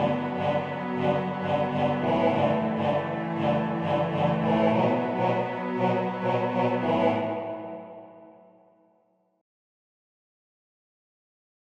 Oh.